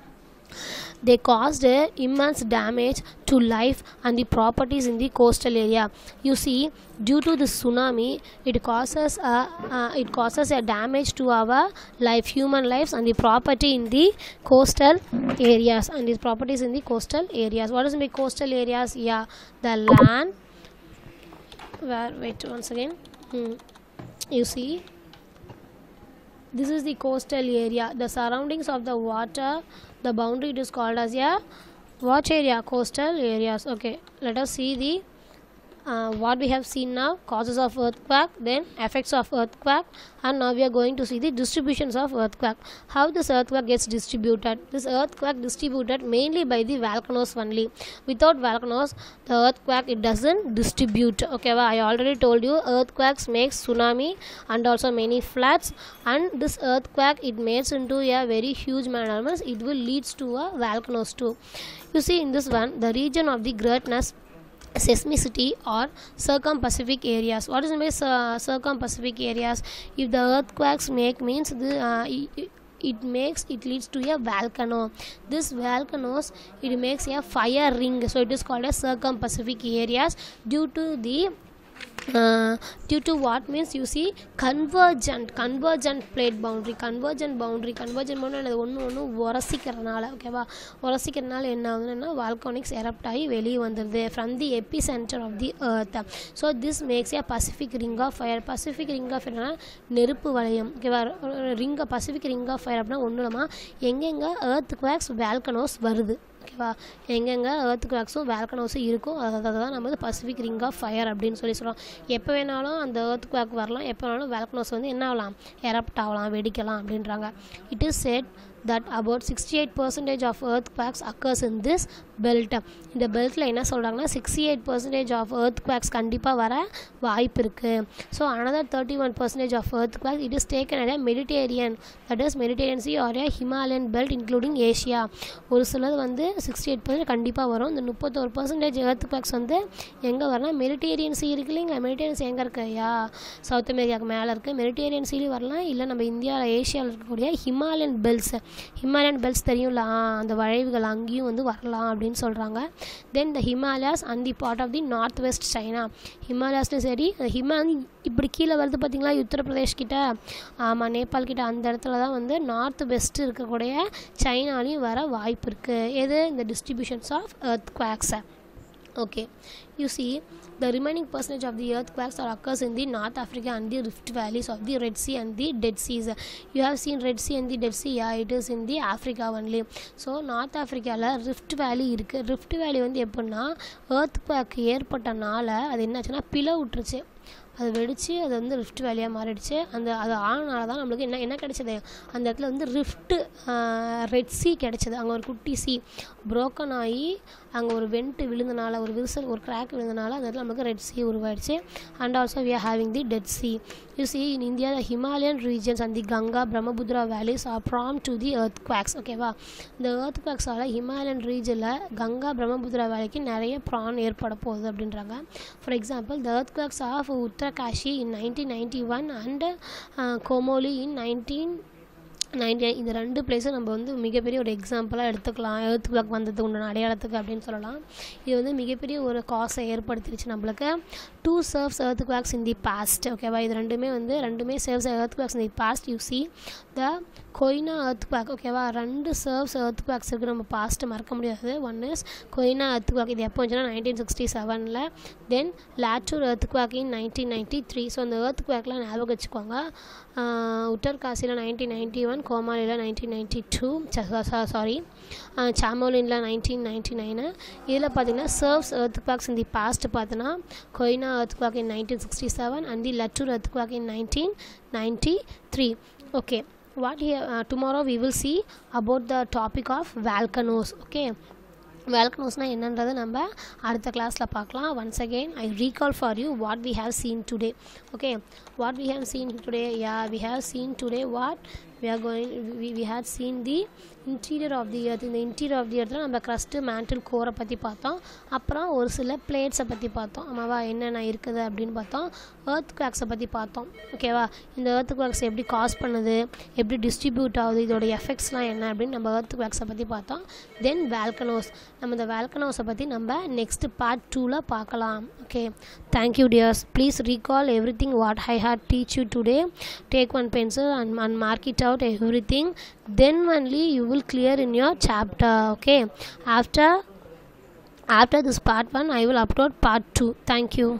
They caused uh, immense damage to life and the properties in the coastal area. You see due to the tsunami it causes a, uh, it causes a damage to our life human lives and the property in the coastal areas and the properties in the coastal areas. What is the coastal areas? Yeah the land. Where wait once again. Hmm. you see this is the coastal area. The surroundings of the water the boundary it is called as a watch area coastal areas. Okay let us see the uh, what we have seen now causes of earthquake then effects of earthquake and now we are going to see the distributions of earthquake. How this earthquake gets distributed? This earthquake distributed mainly by the volcanoes only. Without volcanoes the earthquake it doesn't distribute. Okay well, i already told you earthquakes makes tsunami and also many floods. And this earthquake it makes into a very huge manner it will leads to a volcanoes too. You see in this one the region of the greatness seismicity or circum-pacific areas. What is mean uh, circum-pacific areas? If the earthquakes make means the uh, it, makes it leads to a volcano. This volcanoes it makes a fire ring. So it is called as circum-pacific areas due to the uh, due to what means you see convergent convergent plate boundary convergent boundary convergent boundary அது ஒன்று ஒன்று உரசிக்கிறனால ஓகேவா உரசிக்கிறனால என்ன ஆகுதுன்னா வால்கானிக்ஸ் erupt ஆகி வெளியே வந்துடுது from the epicentre of the earth so this makes a Pacific ring of fire Pacific ring of ஃபயர்னா நெருப்பு வளையம் ஓகேவா ring Pacific ring of fire அப்படின்னா ஒன்றும் இல்லாமல் எங்கெங்கே ஏர்த் குவாக்ஸ் வேல்கனோஸ் வருது. ஓகேவா? எங்கெங்கே ஏர்த் கிராக்ஸும் வேல்கன் ஹவுஸும் இருக்கும் அதை தான் நம்ம வந்து பசிபிக் ரிங் ஆஃப் ஃபயர் அப்படின்னு சொல்லி சொல்கிறோம் எப்போ வேணாலும் அந்த ஏர்த் கிராக் வரலாம். எப்போ வேணாலும் வேல்கனோஸ் வந்து என்ன ஆகலாம்? எரப்ட் ஆகலாம் வெடிக்கலாம் அப்படின்றாங்க. It is said that about 68 of of earthquakes occurs in this belt இந்த பெல்ட்டில் என்ன சொல்கிறாங்கன்னா sixty eight percentage of earthquakes கண்டிப்பாக வர வாய்ப்பு இருக்குது so another thirty one percentage of earthquakes it is taken at Mediterranean that is Mediterranean sea or a Himalayan belt including Asia ஒரு சிலது வந்து சிக்ஸ்டி எயிட் பர்சன்ட் கண்டிப்பாக வரும். இந்த முப்பத்தோரு பர்சன்டேஜ் earthquakes வந்து எங்கே வரலாம்? மெடிடேரியன் சி இருக்கு இல்லைங்களா? மெடிடேரியன் சி எங்கே இருக்கையா சவுத் அமெரிக்காவுக்கு மேலே இருக்குது மெடிடேரியன் சீலையும் வரலாம். இல்லை நம்ம இந்தியாவில் ஏஷியாவில் இருக்கக்கூடிய ஹிமாலயன் பெல்ட்ஸ் ஹிமாலயன் பெல்ட்ஸ் தெரியும்ல? அந்த வளைவுகள் அங்கேயும் வந்து வரலாம் அப்படின்னு சொல்கிறாங்க then the Himalayas and the part of the north west China ஹிமாலயாஸ்னு சரி அந்த இப்படி கீழே வருது பார்த்தீங்களா உத்தரப்பிரதேஷ் கிட்ட. ஆமாம் நேபாள் கிட்ட அந்த இடத்துல தான் வந்து நார்த் வெஸ்ட் இருக்கக்கூடிய சைனாலையும் வர வாய்ப்பு இருக்குது எது? இந்த டிஸ்ட்ரிபியூஷன்ஸ் ஆஃப் எர்த் குவாக்ஸை okay you see the remaining percentage of the earthquakes are occurs in the north africa and the rift valleys of the red sea and the dead seas you have seen red sea and the dead sea yeah it is in the africa only so north africaல rift valley இருக்கு rift valley வந்து எப்படின்னா earthquake ஏற்பட்டனால அது என்னாச்சுன்னா பிளவு விட்டுருச்சு அது வெடித்து அது வந்து ரிஃப்ட் வேலையாக மாறிடுச்சு. அந்த அது ஆனனால தான் நம்மளுக்கு என்ன என்ன கிடைச்சது? அந்த இடத்துல வந்து ரிஃப்ட்டு ரெட் சி கிடைச்சது. அங்கே ஒரு குட்டி சி புரோக்கன் ஆகி அங்கே ஒரு வெண்ட்டு விழுந்தனால ஒரு விரிசல் ஒரு கிராக் விழுந்தனால அந்த இடத்துல நமக்கு red sea உருவாயிடுச்சு. And also we are having the dead sea you see in India the Himalayan regions and the Ganga Brahmaputra valleys are are to the earthquakes ஓகேவா இந்த எர்த் குவாக்ஸால் ஹிமாலயன் ரீஜனில் கங்கா பிரம்மபுத்ரா வேலைக்கு நிறைய ப்ரான் ஏற்பட போகுது அப்படின்றாங்க. For example the quakes of Uttar Uttarakashi in 1991 and uh, Komoli in 19 ninety இந்த ரெண்டு பிளேஸும் நம்ம வந்து மிகப்பெரிய ஒரு எக்ஸாம்பிளாக எடுத்துக்கலாம். எர்த் கிளாக் வந்ததுக்கு உண்டான அடையாளத்துக்கு அப்படின்னு சொல்லலாம். இது வந்து மிகப்பெரிய ஒரு காசை ஏற்படுத்திடுச்சு நம்மளுக்கு. Two serves earthquakes in the past ஓகேவா இது ரெண்டுமே வந்து ரெண்டுமே serves earthquakes in the past you see the Koyna earthquake ஓகேவா ரெண்டு சர்வ்ஸ் எர்த் குவாக்ஸ் இருக்குது நம்ம பாஸ்ட்டு மறக்க முடியாது. One is Koyna earth quack இது எப்போ வந்துச்சுன்னா நைன்டீன் சிக்ஸ்டி செவனில் then Latur earthquake in nineteen ninety three so அந்த எர்த் குவாக்லாம் ஞாபகம் வச்சுக்கோங்க. உத்தர்காசியில் nineteen ninety one 1991 Komal 1992 sorry. Uh, Chamolin 1999 serves earthquakes in the past Koyna earthquake in 1967 and the Latur earthquake in 1993 okay what uh, tomorrow we will see about the topic of volcanoes okay? Volcanoes na ennanradha namba adutha class la paakalam once again i recall for you what we have seen today okay? What we have seen today yeah we have seen today what we are going we, we had seen the interior of the earth இந்த interior of the earthல நம்ம crust mantle கோரை பற்றி பார்த்தோம். அப்புறம் ஒரு சில பிளேட்ஸை பற்றி பார்த்தோம். ஆமாவா என்னென்ன இருக்குது அப்படின்னு பார்த்தோம். ஏர்த் குவாக்ஸை பற்றி பார்த்தோம் ஓகேவா இந்த ஏர்த் குவாக்ஸ் எப்படி காஸ் பண்ணுது? எப்படி டிஸ்ட்ரிபியூட் ஆகுது? இதோட எஃபெக்ட்ஸ்லாம் என்ன அப்படின்னு நம்ம ஏர்த் குவாக்ஸை பற்றி பார்த்தோம். தென் வேல்கனோஸ் நம்ம இந்த வேல்கனோஸை பற்றி நம்ம நெக்ஸ்ட் பார்ட் டூவில் பார்க்கலாம். Okay thank you dears please recall everything what I had teach you today take one pencil and and mark a everything then only you will clear in your chapter okay? After after this part 1 i will upload part 2 thank you